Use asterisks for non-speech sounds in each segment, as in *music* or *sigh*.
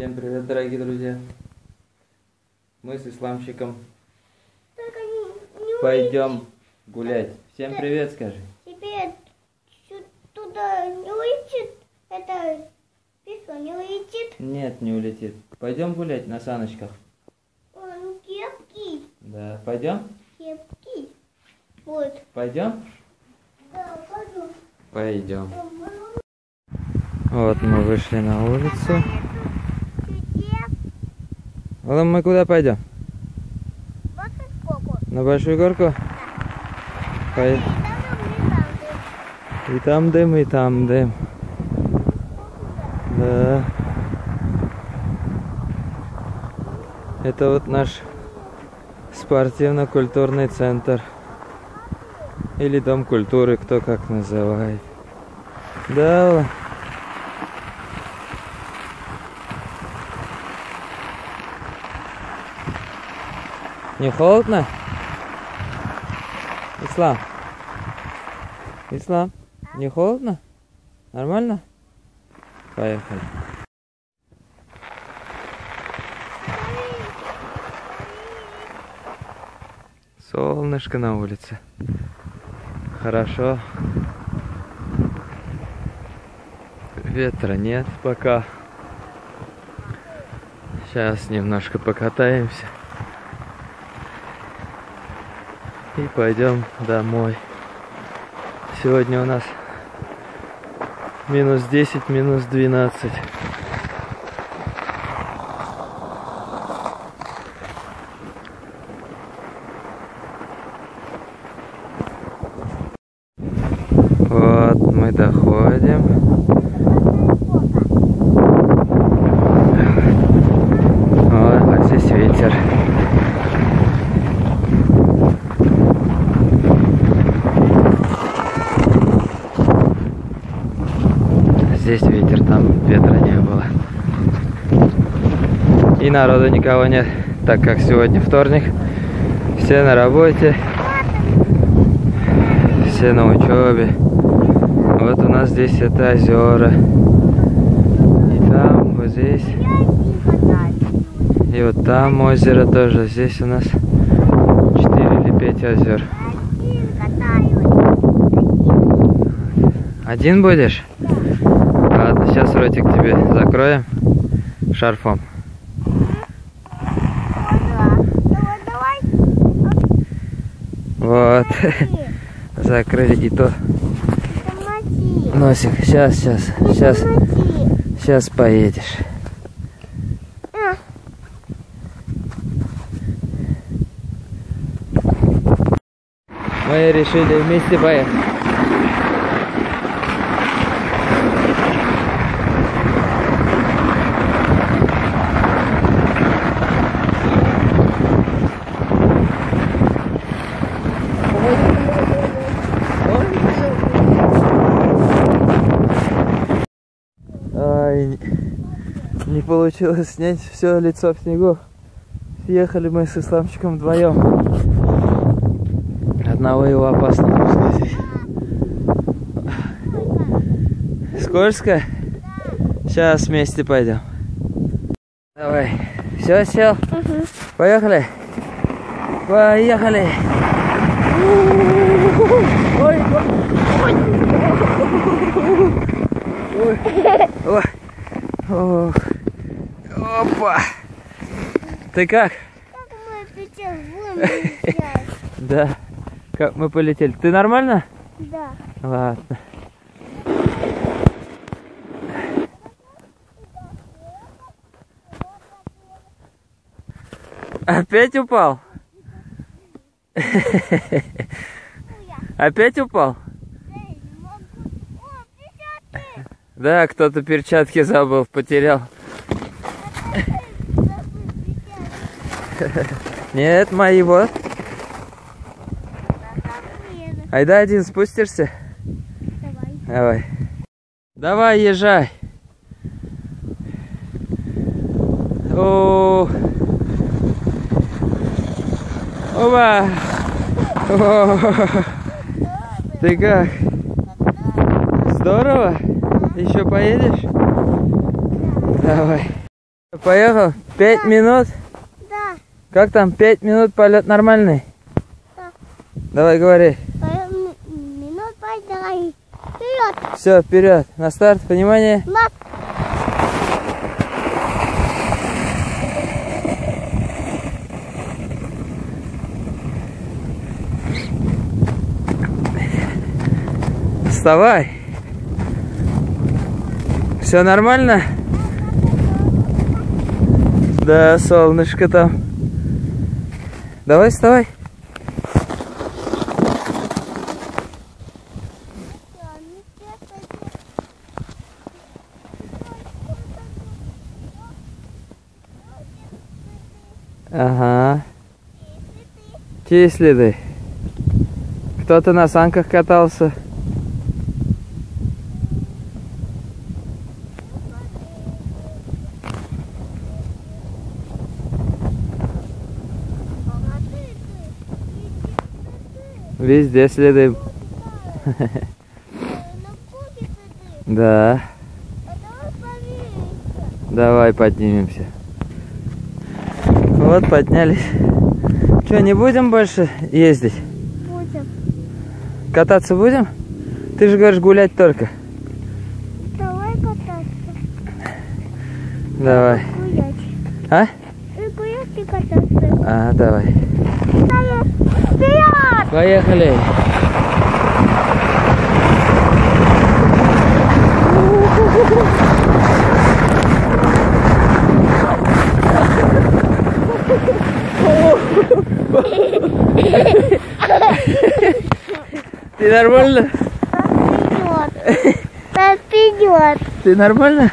Всем привет, дорогие друзья. Мы с исламщиком пойдем гулять. Всем привет, скажи. Теперь чуть туда не улетит, это писка не улетит. Нет, не улетит. Пойдем гулять на саночках. Он крепкий, Да, пойдем? крепкий. Вот. Пойдем? Да, пойду. Пойдем. Вот мы вышли на улицу. Алам, мы куда пойдем? На большую горку? Пой- И там дым, и там дым. Да. Это вот наш спортивно-культурный центр. Или дом культуры, кто как называет. Да, Не холодно? Ислам. Ислам. Не холодно? Нормально? Поехали. Солнышко на улице. Хорошо. Ветра нет пока. Сейчас немножко покатаемся. И пойдем домой. Сегодня у нас минус 10, минус 12. Вот мы доходим. Ой, а здесь ветер. Здесь ветер, там ветра не было. Народу никого нет, так как сегодня вторник. Все на работе, все на учебе. Вот у нас здесь это озера. И там, вот здесь. И вот там озеро тоже. Здесь у нас 4 или 5 озер. Один будешь? Ладно, сейчас ротик тебе закроем шарфом. Вот. Закрыли и то носик. Сейчас, сейчас, сейчас, сейчас поедешь. Мы решили вместе поехать. Ай, не получилось снять все лицо в снегу. Ехали мы с исламчиком вдвоем. Одного его опасно пускать. Скользко? Сейчас вместе пойдем. Давай. Все, сел? Поехали. Поехали. Ой, ой. *laughs* Ой. Ох. Опа. Ты как? Как мы сейчас? *laughs* Да. Как мы полетели. Ты нормально? Да. Ладно. Опять упал? *laughs* Опять упал? Да, кто-то перчатки забыл, потерял. *laughs* Нет, мои вот. Айда один спустишься? Давай. Давай. Езжай. О. Опа. О. *laughs* Ты как? Здорово? Еще поедешь? Давай. Поехал? Пять Да. минут? Да. Как там? Пять минут полет нормальный? Да. Давай говори. Минут пойдем. Вперед. Все, вперед. На старт, внимание. Мат. Вставай. Все нормально? Да, солнышко там. Давай, вставай. Ага. Чьи следы? Кто-то на санках катался. Везде следы. Да. Давай поднимемся. Вот, поднялись. Что, не будем больше ездить? Будем. Кататься будем? Ты же говоришь гулять только. Давай кататься. Давай. Гулять. А? И гулять и кататься. А. Давай. Поехали. Ты нормально? Вперед. Вперед. Ты нормально?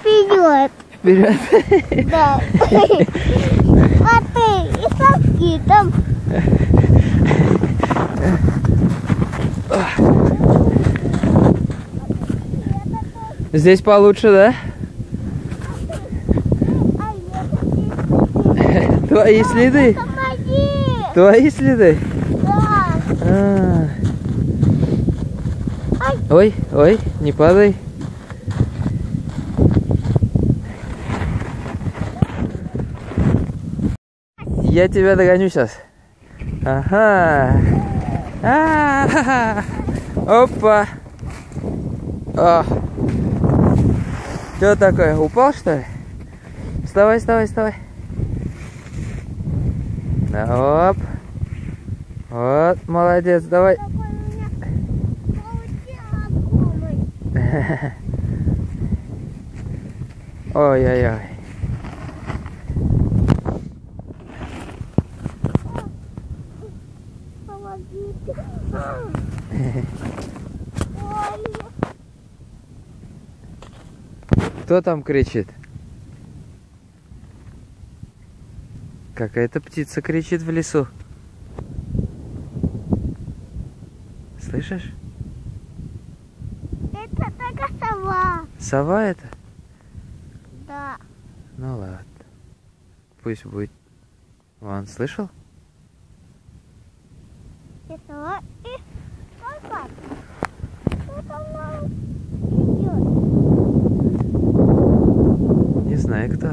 Вперед. Вперед. Да. А ты и совки там. Здесь получше, да? *laughs* Твои следы? Твои следы? Да. Ой, ой, не падай. Я тебя догоню сейчас. Ага. А-ха-ха. Опа. О. Что такое? Упал что ли? Вставай, вставай, вставай. Да, оп. Вот, молодец, давай. *laughs* Ой-ой-ой. Помогите. Ой. Кто там кричит? Какая-то птица кричит в лесу. Слышишь? Это только сова. Сова это? Да. Ну ладно. Пусть будет. Вон, слышал? И сова, и папа. Кто там нам идет? Не знаю кто.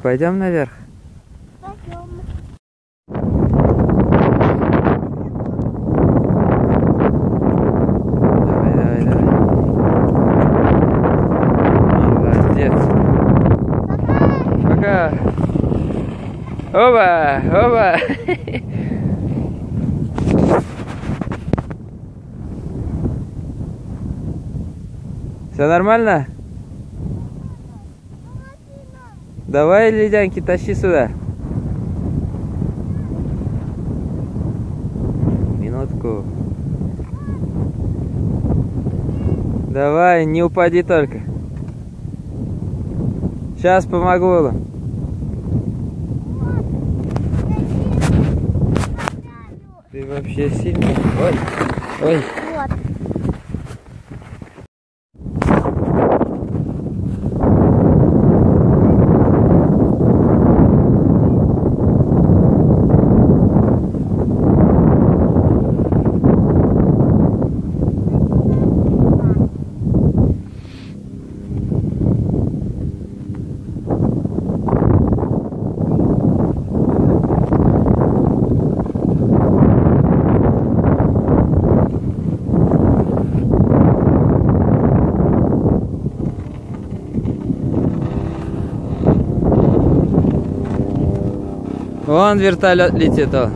Пойдем наверх. Пойдем. Давай, *laughs* давай, давай. Молодец. Пока. Оба, оба. Все нормально? Давай, ледянки, тащи сюда. Минутку. Давай, не упади только. Сейчас помогу. Ты вообще сильный. Ой, ой. Вон вертолет летит. О.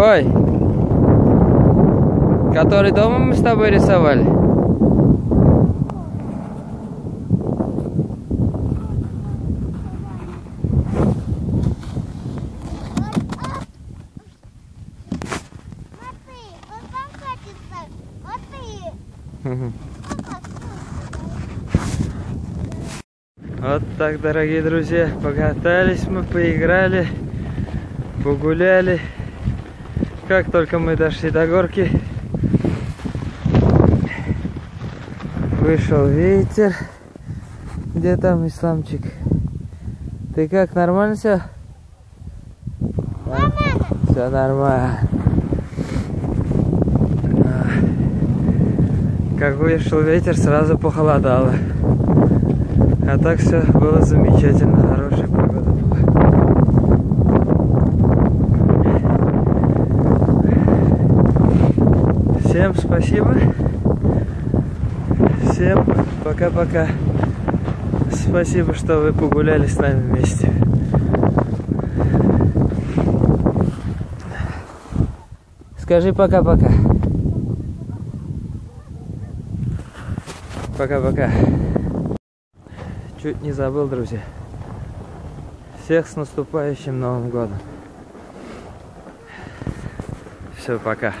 Ой, который дома мы с тобой рисовали? Вот так, дорогие друзья, покатались мы, поиграли, погуляли. Как только мы дошли до горки, вышел ветер. Где там исламчик? Ты как, нормально все? Все нормально. А. Как вышел ветер, сразу похолодало. А так все было замечательно, хорошая погода была. Всем спасибо. Всем пока-пока. Спасибо, что вы погуляли с нами вместе. Скажи пока-пока. Пока-пока. Чуть не забыл, друзья. Всех с наступающим Новым годом. Все, пока.